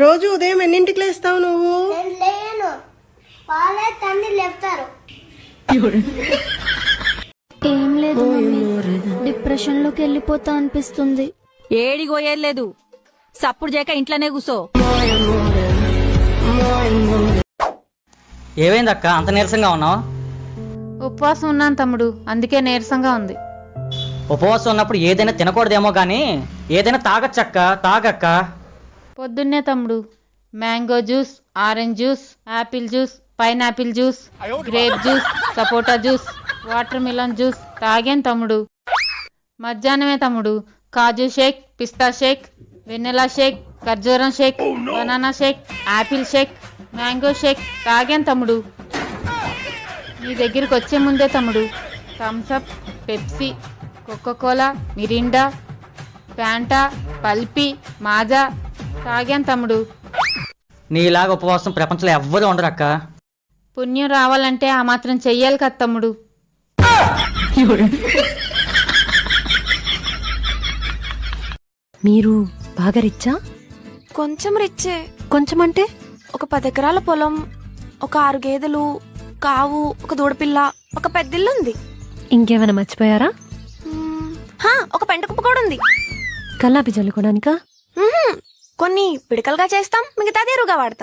రోజు ఉదయం ఎన్నింటికి లేస్తావు నువ్వు? నేను లేను. వాళ్ళే తండ్రి లేపుతారు. ఏం లేదు డిప్రెషన్లోకి వెళ్ళిపోతా అనిపిస్తుంది. ఏడికి పోయేది సప్పుడు చేయక ఇంట్లోనే కూసో. ఏమైందక్క అంత నీరసంగా ఉన్నావు? ఉపవాసం ఉన్నాను తమ్ముడు. అందుకే నీరసంగా ఉంది. ఉపవాసం ఉన్నప్పుడు ఏదైనా తినకూడదేమో కానీ ఏదైనా తాగచ్చక్క? తాగక్క? పొద్దున్నే తమ్ముడు. Mango juice orange juice apple juice pineapple juice grape juice sapota juice watermelon juice తాగాను తమ్ముడు. మధ్యాహ్నమే తమ్ముడు. కాజు షేక్ పిస్తా షేక్ వెన్నెలా షేక్ ఖర్జూరం shake banana shake apple shake mango shake తాగాను తమ్ముడు. మీ దగ్గరికి వచ్చే ముందే తమ్ముడు. Thums Up Pepsi Coca Cola Mirinda Fanta Pulpy Maaza తాగాను తమ్ముడు. నీలాగా ఉపవాసం ప్రపంచంలో ఎవ్వరూ ఉండరక్క పుణ్యం రావాలంటే ఆ మాత్రం చెయ్యాలి కదా తమ్ముడు. మీరు బాగా రిచ్చా? కొంచెం రిచ్చే. కొంచెం అంటే ఒక పది ఎకరాల పొలం ఒక ఆరు గేదెలు కావు ఒక దూడపిల్ల ఒక పెద్దిల్లు ఉంది ఇంకేమైనా మర్చిపోయారా? మ్మ్, హా, ఒక పెంట కుప్ప కూడా ఉంది. కల్లాపి చల్లుకోవడానికా మ్మ్హ్మ్. కొన్ని పిడకలుగా చేస్తాం మిగతాది ఎరువుగా వాడతాం.